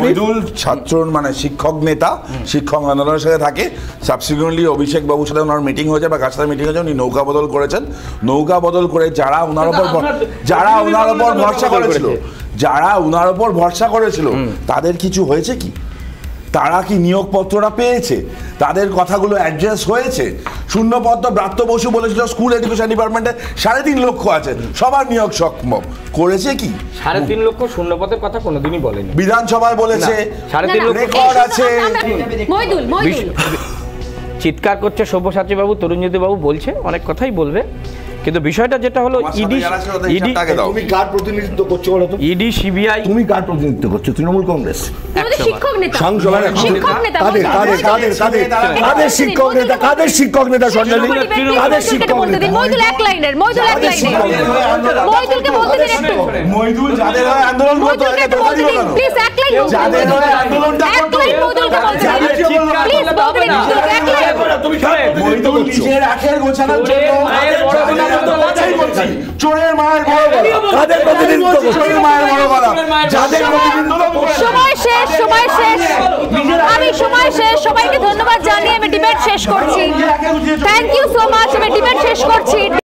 মহিদুল ছাত্র মানে শিক্ষক নেতা শিক্ষক আন্দোলনের সাথে থাকে। সাবসিকুয়েন্টলি অভিষেক বাবুর সাথে ওনার মিটিং হয়েছে বা কার সাথে মিটিং হয়েছে উনি নৌকা বদল করেছেন। নৌকা বদল করে যারা ওনার উপর যারা ওনার উপর ভরসা করেছিল যারা ওনার উপর ভরসা করেছিল তাদের কিছু হয়েছে কি? তারা কি নিয়োগপত্রটা পেয়েছে তাদের কথাগুলো অ্যাড্রেস হয়েছে শূন্যপত্র ব্রাত্য বসু বলেছিল স্কুল এডুকেশন ডিপার্টমেন্টে সাড়ে তিন লক্ষ আছে সবার নিয়োগ সক্ষম করেছে কি সাড়ে তিন লক্ষ শূন্য পদের কথা কোনোদিনই বলেনি বিধানসভায় বলেছে সাড়ে তিন লক্ষ রেকর্ড আছে চিৎকার করছে সব্যসাচী বাবু তরুণজ্যোতি বাবু বলছে অনেক কথাই বলবে কিন্তু বিষয়টা যেটা হলো ইডি ইডি। তুমি কার প্রতিনিধিত্ব করছ বলো তো? ED CBI. তুমি কার প্রতিনিধিত্ব করছ? তৃণমূল কংগ্রেস। শিক্ষক নেতা। কাদের কাদের কাদের কাদের কাদের শিক্ষক নেতা কাদের শিক্ষক নেতা স্বর্ণালী কাদের শিক্ষক নেতা? মইদুল এক লাইনের মইদুল এক লাইনের মইদুলকে বলতে দিন একটু মইদুল যাদের হয়ে আন্দোলন করতো? প্লিজ এক লাইন যাদের আন্দোলনটা মইদুলকে বলতে দিন। নিজের আখের গোছানোর জন্য চোরের মায়ের বড় গলা যাদের বলতে কথাই বলছি, চোরের মায়ের বড় গলা কাদের প্রতিনিধিত্ব চোরের মায়ের বড় গলা যাদের প্রতিনিধিত্ব সময় শেষ সময় শেষ। আমি সময় শেষ সবাইকে ধন্যবাদ জানিয়ে আমি ডিবেট শেষ করছি। থ্যাংক ইউ সো মাচ আমি ডিবেট শেষ করছি।